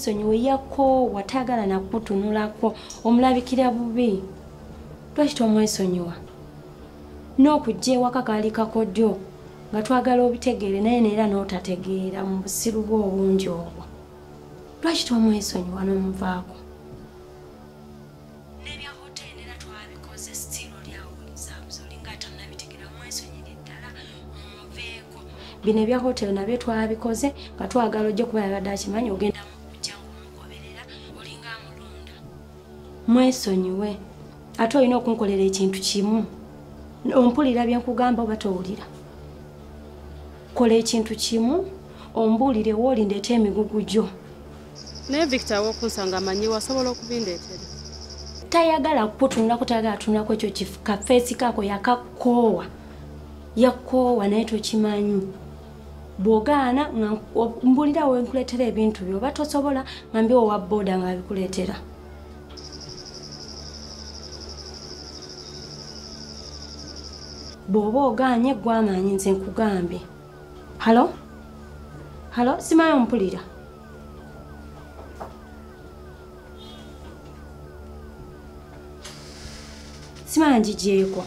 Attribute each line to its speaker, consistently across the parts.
Speaker 1: mwesonyiwe yakoowa tayagala nakutunulako omulabikira bubi. Lwaki tomwesonyiwa? N'okujja ewaka kaali kakodyo nga twagala obitegeere naye neera n'otategeera mu busiru bwe obungi obwo. Lwaki tomwesonyiwa n'omuvaako? Bino ebya hoteeri nabyo twabikoze nga twagala ojja kuba yabadde akimanyi ogenda mwesonyiwe. Ate olina okunkolera ekintu kimu. Ompulira byenkugamba oba towulira. Kola ekintu kimu ombuulire woolindeeta emigugu gyo.
Speaker 2: Naye victor wokunsanga amanyi wasobola okubindeetera
Speaker 1: tayagala kutunulako tayagala tunulako ekyo kafeesi kako yakakoowa. Yakoowa naye tokimanyi. Bw'ogaana mbulira wenkuleetera ebintu byo oba tosobola nga mbiwa owa booda nga abikuleetera bw'oba ogaanye gwamaanyi nze nkugambye. Halo? Halo? Simayo mpulira simala ngigyeko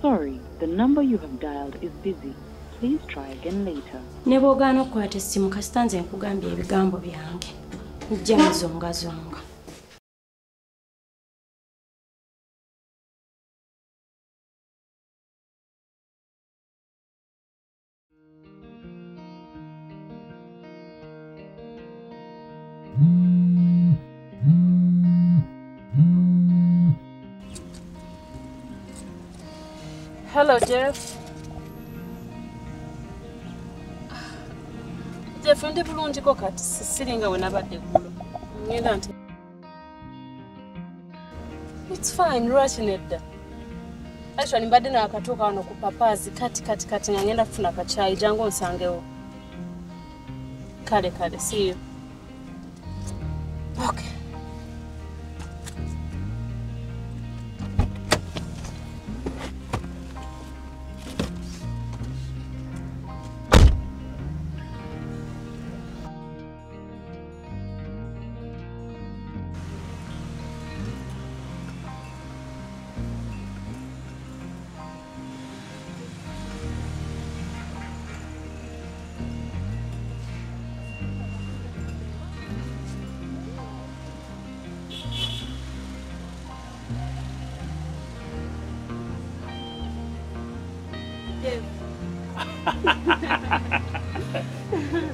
Speaker 3: Sorry, the number you have dialed is busy. Please try again later.
Speaker 1: ne bw'ogaana okukwata essimu kasita nze nkugambye ebigambo byange. Njja muzongazonga
Speaker 2: hello jeff ndi bulungiko kati siringa we nabadde eggulo ngenda nti its fine lwaki nedda? Actually mbadde nakatuuka wano ku papaazi kati kati kati nga ngenda kufuna kacyayi jangu onsangewo. Kale kale siyo okay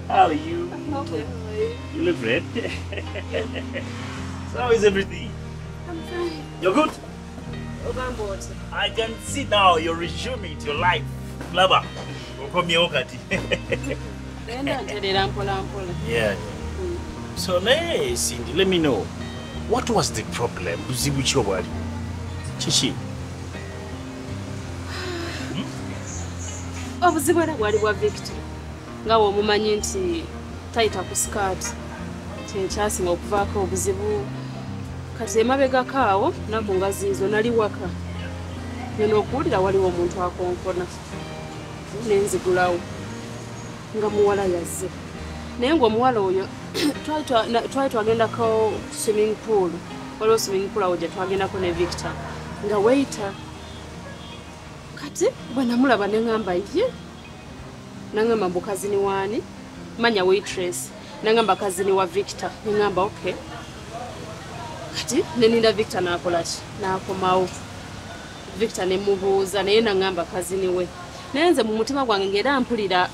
Speaker 4: How are you?
Speaker 2: Okay,
Speaker 4: You look red. so how is everything?
Speaker 2: I'm fine.
Speaker 4: You're good? I can see now you're resuming to your life. Laba. Okomye okati.
Speaker 2: genda nterera mpola mpola
Speaker 4: yeah. So let Cindy, let me know. What was the problem? Buzibu ki obwali?
Speaker 2: Obuzibu era bwali bwa victor nga bweomumanyi nti tayita ku sikaati kyekyasinga okuvaako obuzibu. Kati emabegako awo naku ngaziizo nali waka. Nena okuwulira waliwo omuntu akonkona nenzigulawo nga muwala yazze. Naye ngaomuwala oyo twali twagendako swimming pool waliwo swimming pool awo gye twagendako ne victor. Nga weita kati bwe namulaba neŋŋamba ye naŋŋamba mbu kazini waani manya waitress. Naŋŋamba kazini wa victor. Neŋŋamba okay. Kati neninda victor naakolaki naakomawo victor nemubuuza naye naŋŋamba kazini we? Naye nze mu mutima gwange ngaera mpulira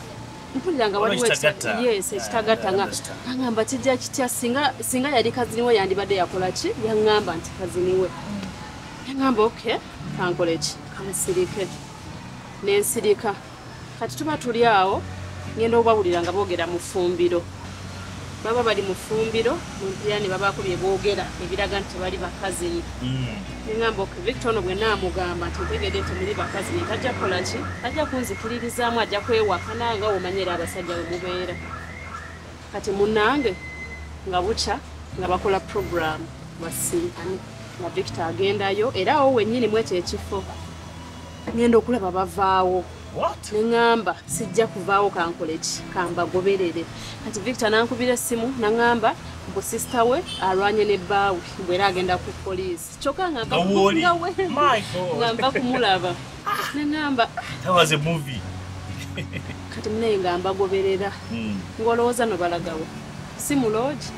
Speaker 2: mpulira nga waliwo yes ekitagatta nga naŋŋamba kijja kitya? Singa singa yali kazini we yandibadde yakolaki yaŋŋamba nti kazini we. Neŋŋamba okay kankoleki kamusirike nensirika. Kati tuba tuli awo ngenda obawulira nga boogera mu ffumbiro baba bali mu ffumbiro mumpira ne babaako bye boogera ebiraga nti tebali bakazini neŋamba ok victor ono bwe naamugamba nti ntegedde nti muli bakazini tajja kukolaki tajja kunzikiririzaamu ajja kwewakana nga womanyi era abasajja we mubeera. Kati munnange nga bukya nga bakola puroguramu basinkani nga victor agendayo era awo wennyini mu ekyo ekifo ngenda okulaba bavaawo.
Speaker 4: What?
Speaker 2: neŋŋamba sijja kuvaawo kankoleki kambagoberere. Kati victor nankubira essimu naŋŋamba mbu sisita we alwanye ne bbaawe bwera agenda ku poliisi. Kyokka nga nga we nga mba kumulaba. Neŋŋamba
Speaker 4: That was a movie.
Speaker 2: kati munaye nga mbagoberera.
Speaker 4: Hmm.
Speaker 2: ng'olowooza no balagawo. Si mu loogi?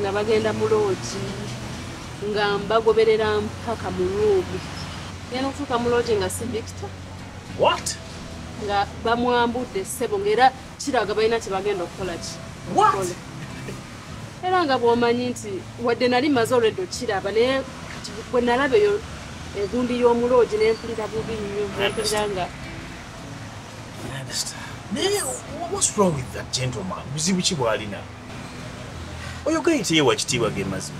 Speaker 2: Nga bagenda mu loogi. Nga mbagoberera mpaka mu ruumu genda okutuuka mu loogi nga si victor
Speaker 4: What?
Speaker 2: nga bamwambudde ssebo ngaera kiraga balina kye bagenda okukola ki
Speaker 4: What?
Speaker 2: Kola. era nga bw'omanyi nti wadde nali maze olwedde okiraba naye kati bwe nalaba eyo egundi y'omuloogi nempulira bubi nnyo nempulira nga.
Speaker 4: Naye, what's wrong with that gentleman? Buzibu ki bw'alina? Oyogaye teyewa kitiibwa ge mazima.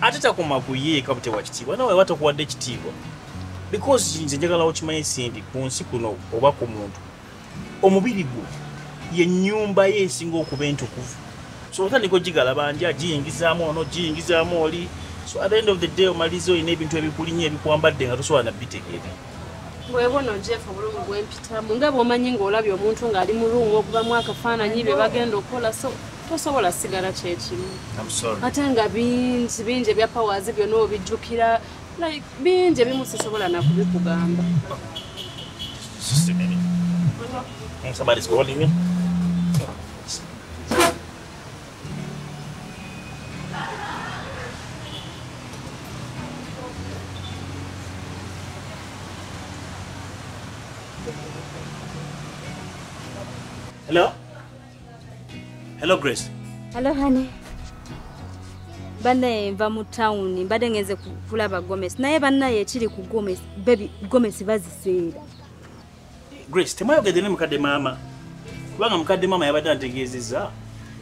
Speaker 4: Ate takoma kuyeeka butewa kitiibwa nawe aba takuwadde kitiibwa. Because nze njagala okimanye sindi ku nsi kuno oba ku muntu. Omubiri gwo ye nnyumba ye esinga okuba entukuvu. So otandika ogigalaba ndi agiyingizaamu ono giyingizaamu oli. So at the end of the day omaliza olina ebintu ebikulinya ebikwambadde nga tosobola nabitegeera.
Speaker 2: bwebona jeff obulumi bwempitamu nga bw'omanyi ng'olabye omuntu ng'ali mu ruumu okubamu akafaananyi bye bagenda okukola so tosobola sigala kyekimu
Speaker 4: I'm sorry.
Speaker 2: ate nga bingi bingi ebya powers byonna obijjukira like bingi ebimu sisobola nakubikugamba
Speaker 4: Somebody's calling me. Hello? Hello, Grace.
Speaker 5: Hello honey. Bannaye nva mu tawuni mbadde ngenze ku- kulaba Gomez naye bannaye ekiri ku Gomez baby Gomez baziseera.
Speaker 4: Grace, temwayogedde ne mukadde maama. Kubanga mukadde maama yabadde antegeezezza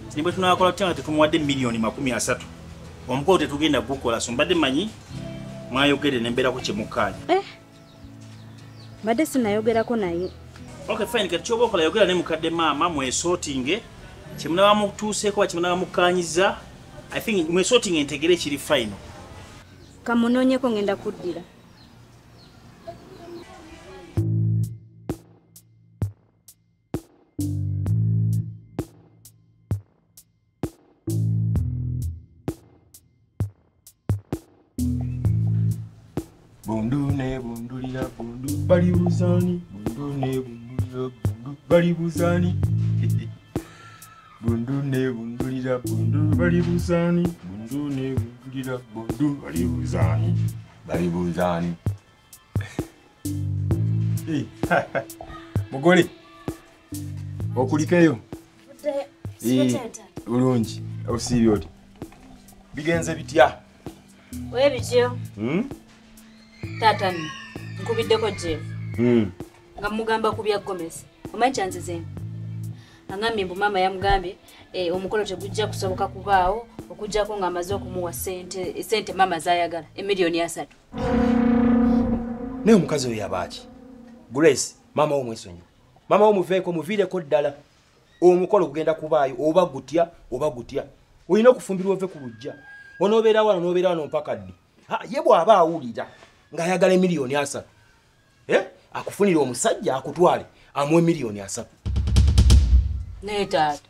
Speaker 4: nti ne bwe tunaakola tutya nga tetumuwadde miliyoni makumi asatu omukolo tetugenda gukola so mbadde mmanyi mwayogedde ne mbeerako kye mukkaanya.
Speaker 5: Eh. Mbadde sinayogerako naye.
Speaker 4: Okay, fine. Kati kyoba okola yogera ne mukadde maama mwesootinge kyemunaba mutuuseeko oba kyemunaba mukkaanyiza i think mwesootinge ntegere ekiri fine.
Speaker 5: Kamunoonyeko ngenda kuddira.
Speaker 6: Bundu ne bundulira bundu bali buzani bundu ne bundulira bundu bali buzani bundu ne bundulira bundu bali buzani bundu ne bundulira bundu bali buzani bali buzani Eh, mugole okulikeyo Eh, bulungi. Obusiibye oti? Bigenze bitya?
Speaker 5: Oye bityo.
Speaker 6: Hmm?
Speaker 5: taata nkubiddeko Jeff.
Speaker 6: Hmm.
Speaker 5: nga mugamba ku bya Gomez. Omanyi kyanzizeemu. Angambye mbu maama yamugambye eh, omukolo tegujja kusoboka kubaawo okujjako ng'amaze okumuwa sente maama z'ayagala emiliyoni asatu.
Speaker 6: naye omukazi oyo yabaaki grace maama wo mwesonyiwa. Maama wo muveeko muviireko ddala. Omukolo gugenda kubaayo oba gutya oba gutya. Olina okufumbirwa ove ku lujja onoobeera wano noobeera wano mpaka ddi? Ye bw'aba awulira ng'ayagala emiliyoni asatu Eh? akufunire omusajja akutwale amuwe emiliyoni asatu
Speaker 5: Naye taata.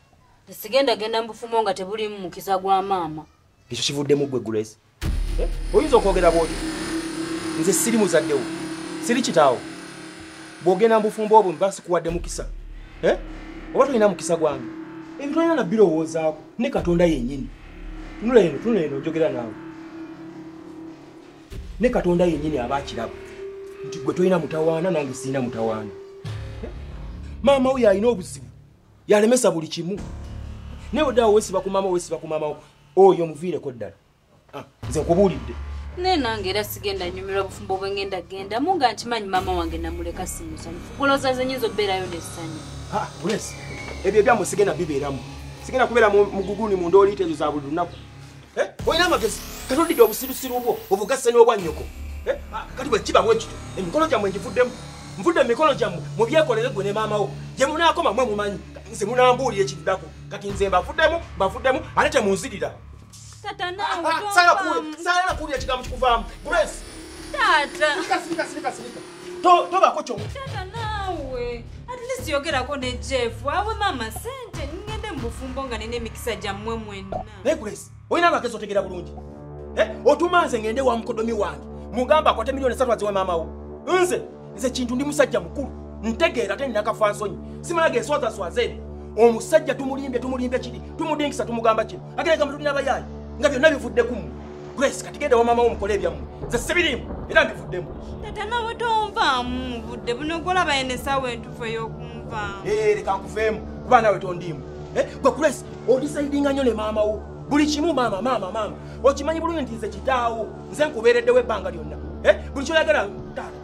Speaker 5: Tesigenda genda mbufumo nga tebulimu mukisa gwa maama.
Speaker 6: ekyo kivuddemu gwe grace Eh? oyinza okwogera bwoti nze siri muzaddewo siri kitaawo. Bw'ogenda mubufumbo obwo mba sikuwadde mukisa. Eh? oba tolina mukisa gwange? Ebyo tolina na birowoozaako ne katonda yennyini. Tunula eno tunula eno njogera naawe. Ne katonda yennyini aba akiraba. Nti gwe tolina mutawaana nange sirina mutawaana. Eh? maama wo yalina obuzibu yalemesa buli kimu. Naye oddeawo wesiba ku maama wesiba ku maama wo. Oyo muviireko ddala. Ah, nze nkubuulidde.
Speaker 5: Naye nange era sigenda nyumirwa bufumbo bwe ngenda gendamu nga nkimanyi maama wange namuleka simusanyufu kulowooza ze nyinza obbeerayo nessanyu.
Speaker 6: Ah, Grace, ebyo ebyammwe sigenda bibeeramu. Sigenda kubeera mu mu guguni mu ndooliito ezo za buli lunaku. Eh, olina amagezi? Kati olidde obusirusiru bwo obugase n'obwa nnyoko Eh, ah, kati bwe kibamu ekito emikolo gyammwe ngivuddemu nvudde mu mikolo gyammwe mubyekolere gwe ne maama wo. Gye munaakoma mwe mumanyi nze munambuulira ekiddako kati nze mbavuddemu mbavuddemu ate temunzirira.
Speaker 5: Tovaamu.
Speaker 6: kuwulira ekigambo kikuvaamu. Grace. Tobako kyomu
Speaker 5: tata naawe. At least yogerako ne jeff. Awe maama sente ngende mu bufumbo nga nina emikisa gyammwe mwenna.
Speaker 6: Naye grace olina amagezi otegeera bulungi? Eh, otuma nze ngende wa mukodomi wange. Mugamba akwate miliyoni esatu aziwe maamawo nze nze kintu ndi musajja mukulu ntegeera ate nina kafansonyi simala genswazaswaza ebyo omusajja tumulimbye tumulimbye kiri tumudingisa tumugamba kino ageregamba tulina abayaayi nga byonna bivudde kumu grace kati genda wa maamawo mukole ebyammwe. Nze sibirimu era mbivuddemu
Speaker 5: tata naawe tonvaamu budde bunogola bayina essaawa entufu ey'okunvaamu.
Speaker 6: Leka nkuveemu kuba nawe tondiimu. Eh, gwe grace odisaidinga nnyo ne maama wo. Buli kimu maama maama maama. Okimanyi bulungi nti nze kitaawo. Nze nkubeereddewo ebbanga lyonna. Eh, buli kyoyagala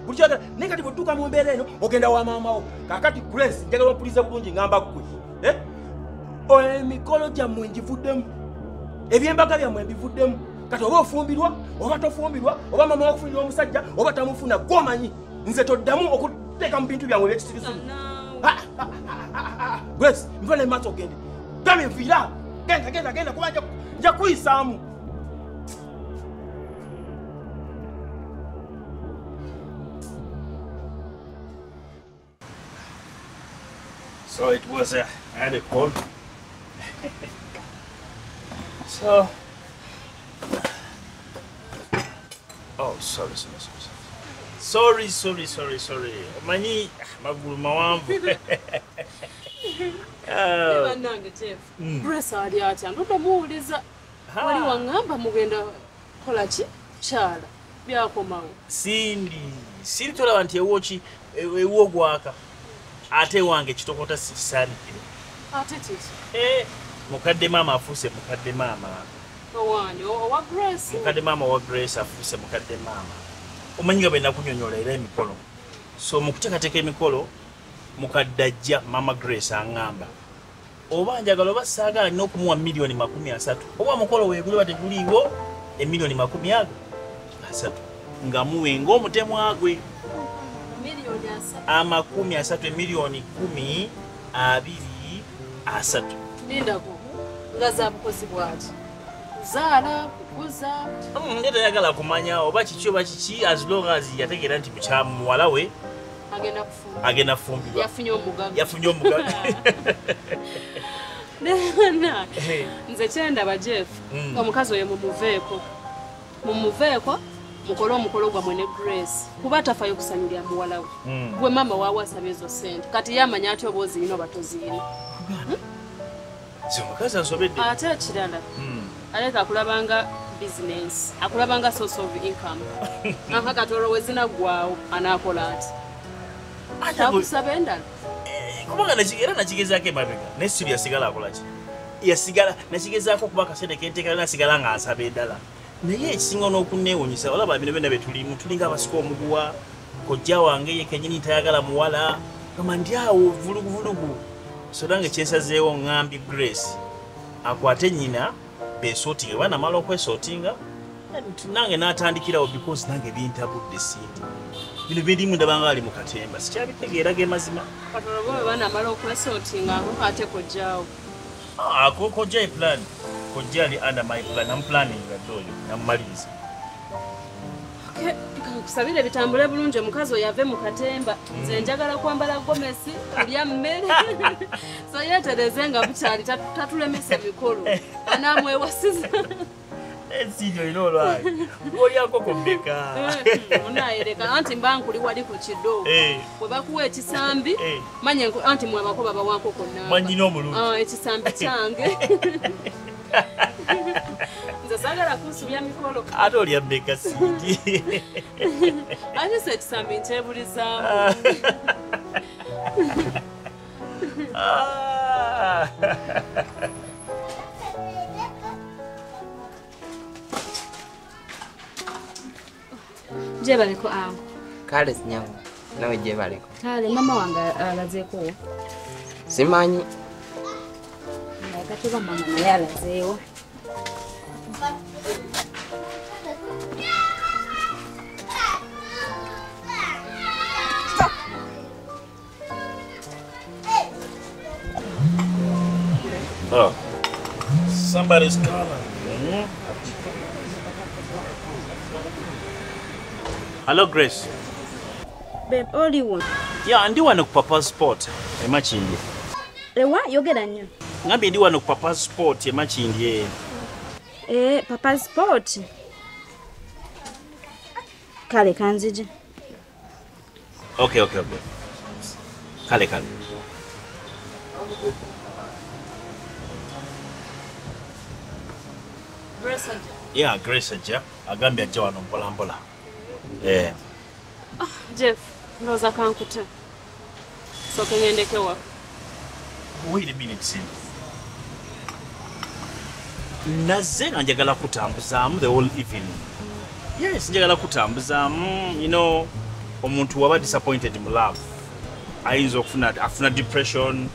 Speaker 6: buli kyoyagala naye kati bwetuuka mu mbeera eno ogenda wa maama wo? Kaakati grace njagala opuliza bulungi ngamba ggwe Eh, o- emikolo gyammwe ngivuddemu ebyembaga byammwe mbivuddemu. Kati oba ofumbirwa oba tofumbirwa oba mama wakufunira omusajja oba tamufuna gwomanyi nze toddamu okuteeka mu bintu byammwe ebyekisirisiri
Speaker 5: naawe
Speaker 6: grace nva ne maaso ogende gamye nviira genda genda genda kuba nja- nja kuyisaamu
Speaker 4: So it was a, I had a call. so, oh, sorry, sorry, sorry, sorry, sorry, sorry, sorry. Manyi magulu mawanvu. Oh,
Speaker 2: bannange jeff. Grace ali atya ndoda muwuliza wali waŋŋamba mugenda kola ki kyala byakomawo
Speaker 4: Sindi, tolaba nti ewoki ewo gwaka ate wange kitokota
Speaker 2: kiki
Speaker 4: Eh, mukadde maama afuuse mukadde maama. mukadde maama wa grace afuuse mukadde maama. Omanyi nga bena kunyonyola era emikolo. So mu kuteekateeka emikolo mukadde ajja maama grace aŋŋamba. Oba njagala oba saagala nina okumuwa miliyoni makumi asatu. Oba mukolo weeguli bateguliiwo emiliyoni makumi ago asatu. Nga muwe ng'omutemwa gwe amakumi asatu emiliyoni kumi abiri asatu.
Speaker 2: Lindako nga za bukozi bwati. Kuzaala kukuza.
Speaker 4: Nde tayagala kumanya oba kiki oba kiki as long as yategeera nti mukyamu muwala we
Speaker 2: agenda kufuna
Speaker 4: agenda fumbirwa
Speaker 2: yafunye omugaga nze kyendaba jeff.
Speaker 4: Mm.
Speaker 2: omukazi oyo mumuveeko. Mumuveeko mukole omukolo gwammwe ne grace. Kuba tafayo kusanyulya muwala we.
Speaker 4: Mm.
Speaker 2: gwe maama waawasaba ezo sente kati yamanya ati oba ozirina oba tozirina
Speaker 4: si omukazi asobedde
Speaker 2: ate ekirala.
Speaker 4: Mm.
Speaker 2: aleka akulabanga bizinensi akulabanga source of income. Aha kati olwo wezinaggwawo anaakola ati? Takusaba endala?
Speaker 4: Eh, kubanga era nakigezaako emabega. Naye siri yasigala akola ki? Yasigala nakigezaako okuba akasente kenteekala nasigala nga nsaba eddala naye ekisinga n'okunneewunyisa olaba bino byonna betulimu tulinga abasika omuguwa kojja wange ye kenyini tayagala muwala gamba ndi awo vuluguvulugu. So nange kyensazeewo ŋŋambi grace akwate nnyina besootinga oba namala okwesootinga nange n'atandikirawo because nange bintabudde sindi bino birimu ndabanga ali mu katemba sikyabitegeera ge mazima.
Speaker 2: Kati olwo bwe banamala okwesootingako ate kojjaawo.
Speaker 4: Ah, ko kojja e plan kojja ali under my plan namuplaninga dde oyo namumaliriza
Speaker 2: kusabire bitambule bulungi omukazi oyo ave mu katemba. Nze njagala kwambala gomesi kulya mmere. So yeetereze nga bukyali tatu- tatulemesa mikolo anamwewasiza
Speaker 4: ensiiri olina olwayi olyankoko mmeka?
Speaker 2: Munayereka anti mba nkuli wali ku kido
Speaker 4: Eh.
Speaker 2: bwe bakuwa ekisambi
Speaker 4: Eh.
Speaker 2: manye anti mwe abako baba wankoko namba
Speaker 4: mwanyina omulungi.
Speaker 2: Ah, ekisambi kyange nze sagala kunsubya mikolo.
Speaker 4: Ate olya mmeka sindi
Speaker 2: ate se ekisambi nkyebulizaamu?
Speaker 5: Gyebaleko awo.
Speaker 7: Kale sinyangu nawe gyebaleko
Speaker 5: kale mama wange alazeeko
Speaker 7: simanyi
Speaker 5: mama
Speaker 4: Oh, somebody's calling. Mm-hmm. Hello, Grace.
Speaker 8: Babe, all
Speaker 4: you want? Yeah, and you want to papa's
Speaker 8: spot. Imagine. The what? you get getting.
Speaker 4: Ngambye ndi wano ku Papa Sport e Makindye.
Speaker 8: Eh, papa sport. Kale kanzije.
Speaker 4: Okay, okay, okay. Kale kale. Yeah, Grace ajja. Agambye ajja wano mpola mpola. Eh.
Speaker 2: jeff ndowooza kankute sooke ngendeke waka
Speaker 4: Wait a minute, Sim. Nazze nga njagala kutambuzaamu the whole evening. Yes, njagala kutambuzaamu, you know, omuntu waba disappointed mu love. Ayinza okufuna afuna depression,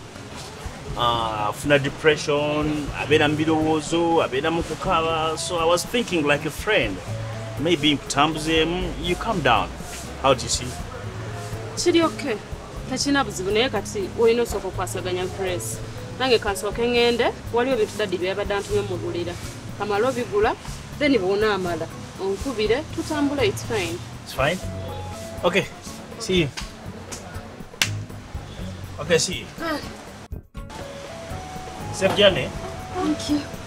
Speaker 4: uh, afuna depression, abeera mu birowoozo, abeera mu kukaaba. So I was thinking like a friend. Maybe nkutambuzeemu, you calm down. How do you see?
Speaker 2: kiri oke tekirina buzibu naye kati olina osooka okwasaganya grace nange kansooke ngende waliwo bintu daddi byabadde antumye mugulira kamala obigula then bwonaamala onkubire tutambule its fine
Speaker 4: It's fine? Okay, see you. Okay, see you. Safe journey.
Speaker 2: thank you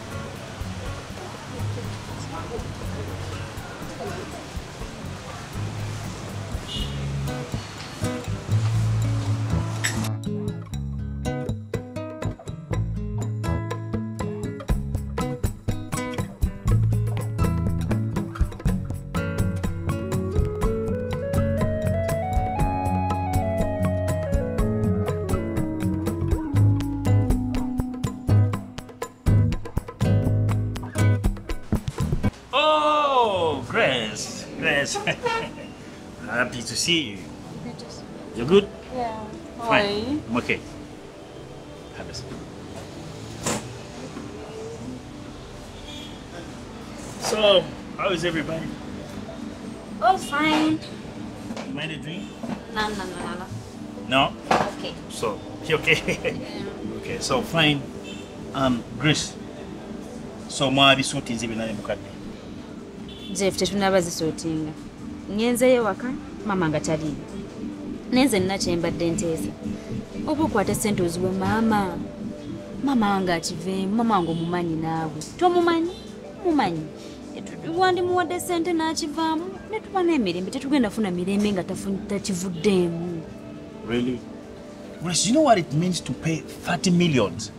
Speaker 4: Grace. Grace. Happy to see you. You're good?
Speaker 2: yeah.
Speaker 4: Fine. I'm okay. Have a seat. So, how is everybody?
Speaker 5: All fine.
Speaker 4: You mind a drink?
Speaker 5: No, no, no, no, no.
Speaker 4: No?
Speaker 5: Okay.
Speaker 4: So, you okay? okay, so fine. Um, Grace. So, mwabisuutinze binane mukadde.
Speaker 5: Jeff tetunaba zisootinga ngenzeyo waka mama nga taliyo nenze nina kyembadde nteesa oba okwata sente oziwe maama maama wange akiveemu maama wange omumanyi naawe tomumanyi mumanyi wandimuwadde sente n'akivaamu ne tuba n'emirembe tetugenda funa mirembe nga takivuddeemu
Speaker 4: Really? Grace, you know what it means to pay 30 millions?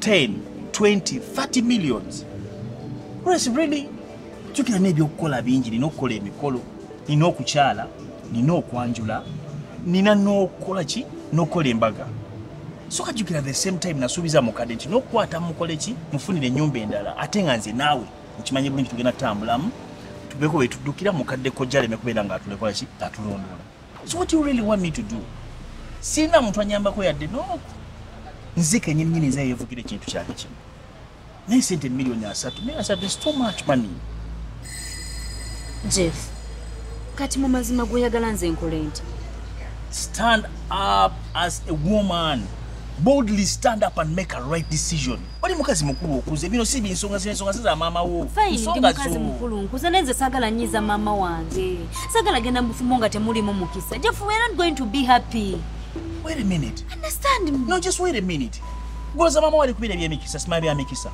Speaker 4: 10, 20, 30 millions? Grace, really? Jjukira n'ebyokukola bingi? Nina okukola emikolo nina okukyala nina okwanjula nina n'okukola ki? N'okukola embaga. So kajjukira the same time nasuubiza mukadde nti n'okukwata mukole ki? Mufunire ennyumba endala ate nga nze naawe nkimanyi bulungi tugenda tutambulamu tubeeko bwe tuddukira mukadde kojjaleme kubeera nga atulekola ki? Atulondola. So what you really want me to do? Sirina muntu anyambako yadde nooko nze kenyini nyini nze yevugira ekintu kyange kimu. Naye sente miliyoni asatu naye asatu is too much money
Speaker 5: jeff kati mu mazima gweyagala nze nkole nti
Speaker 4: stand up as a woman. Boldly stand up and make a right decision. Oli mukazi mukulu okuze bino si binsonga zinsonga siza maama wo.
Speaker 5: Mukazi mukulu nkuze nenze saagala nyiza maama wange. Saagala genda mufumo nga temulimu mukisa. Jeff we're not going to be happy.
Speaker 4: Wait a minute.
Speaker 5: Understand me.
Speaker 4: No just wait a minute. Goloza mama wali kubira byemikisa sima byamikisa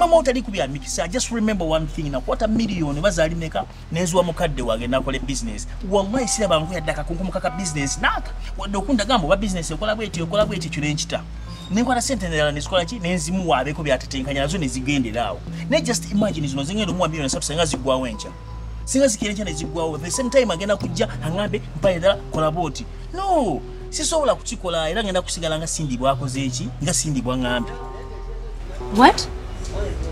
Speaker 4: mama otali ku byamikisa just remember one thing nakwata miliyoni bazaali meka nenzuwa mukadde wange nakola business. Wallahi sirabangu yadde akakunkumu ka business. Naka wadde okundagamba oba business ekola bweti okola bweti kyo nenkita nenkwata sente endala nezikola ki? Nenzimuwaabeko byatetenkanya nazo nezigendera awo. Naye just imagine zino zingenda omuwa miliyoni esatu senga ziggwawo enkya. Singa zikira enkya neziggwawo the same time agenda kujja aŋambe mpaye ddala kola booti no sisobola kukikola era ngenda kusigala nga sindibwa akoze eki? Nga sindibwa ŋambe
Speaker 5: what 어, 네.